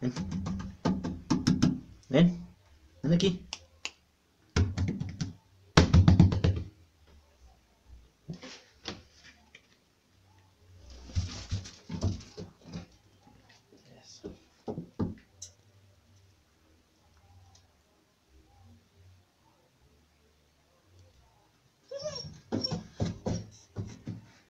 Ven. Ven. Ven aquí.